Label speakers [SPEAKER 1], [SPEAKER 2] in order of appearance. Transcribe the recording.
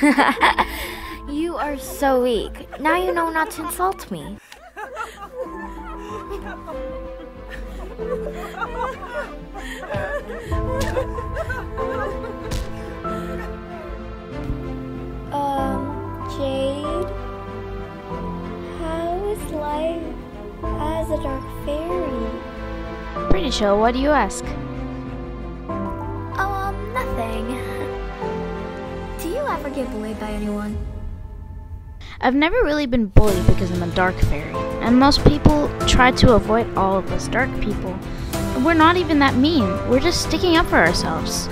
[SPEAKER 1] you are so weak. Now you know not to insult me.
[SPEAKER 2] Um, Jade, how is life as a dark fairy?
[SPEAKER 3] Pretty chill, what do you ask?
[SPEAKER 2] Um, nothing. You ever get bullied by anyone?
[SPEAKER 3] I've never really been bullied because I'm a dark fairy, and most people try to avoid all of us dark people. We're not even that mean, we're just sticking up for ourselves.